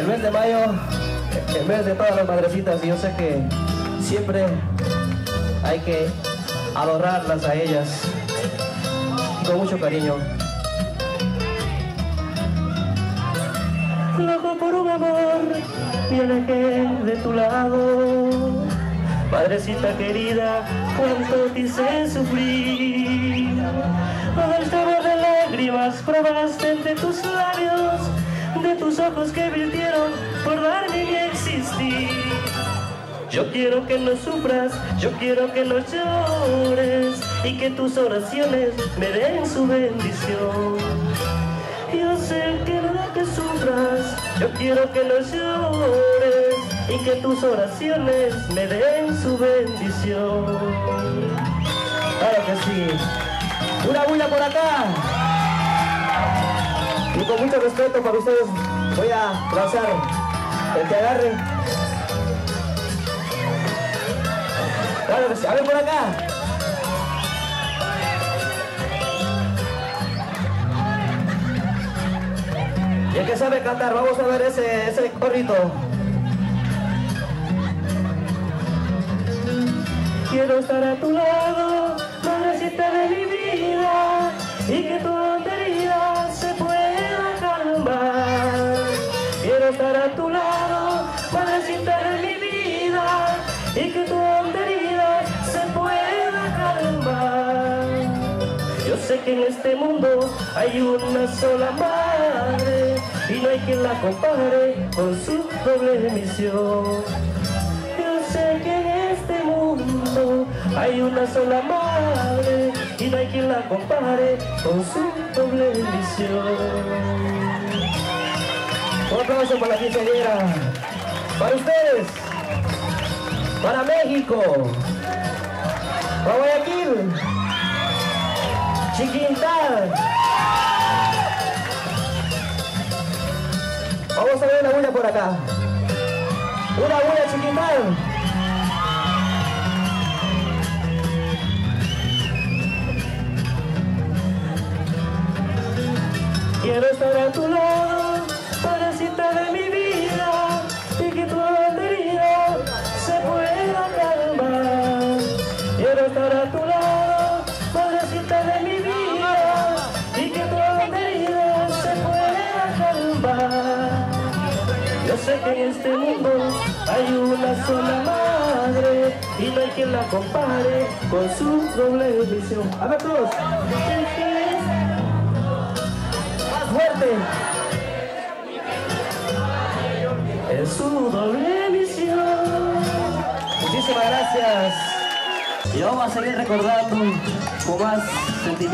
el mes de mayo, el mes de todas las madrecitas, y yo sé que siempre hay que adorarlas a ellas con mucho cariño. Loco por un amor, me alejé de tu lado. Madrecita querida, cuánto te hice sufrir. Al sabor de lágrimas probaste entre tus labios, de tus ojos que virtieron Yo quiero que no sufras, yo quiero que no llores y que tus oraciones me den su bendición. Yo sé que no que sufras, yo quiero que no llores y que tus oraciones me den su bendición. Claro que sí. Una bulla por acá. Y con mucho respeto para ustedes voy a lanzar el que agarre. Claro que. A ver por acá. Y el que sabe cantar, vamos a ver ese, ese corrito. Quiero estar a tu lado, madrecita de mi vida, y que tu herida se pueda calmar. Quiero estar a tu lado, madrecita de mi vida, y que que en este mundo hay una sola madre y no hay quien la compare con su doble misión. Yo sé que en este mundo hay una sola madre y no hay quien la compare con su doble misión. Un aplauso para la quinceañera. Para ustedes. Para México. Para Guayaquil. Chiquintal. Vamos a ver una bulla por acá. Una bulla Chiquintal. Quiero estar a tu lado, parecita de mi vida, sé que en este mundo hay una sola madre, y no hay quien la compare con su doble visión. A ver todos. Más fuerte. Es su doble misión. Muchísimas gracias. Y vamos a seguir recordando con más sentimiento.